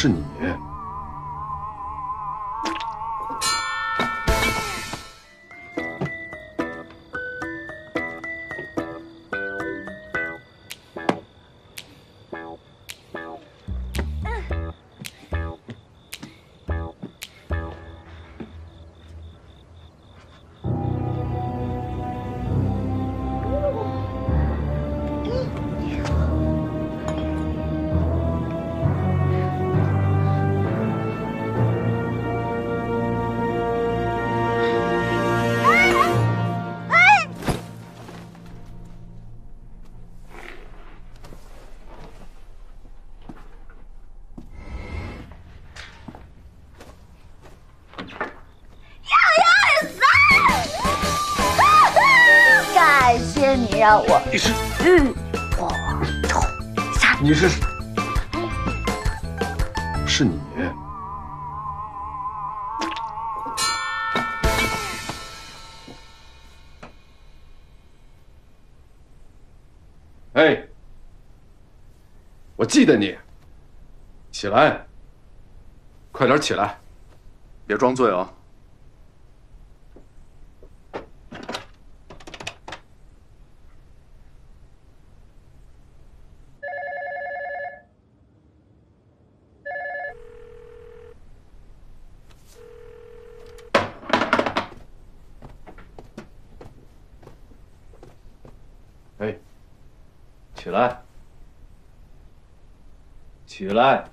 是你。让我你是浴火重生。你是是你。哎，我记得你，起来，快点起来，别装醉啊！哎，起来，起来，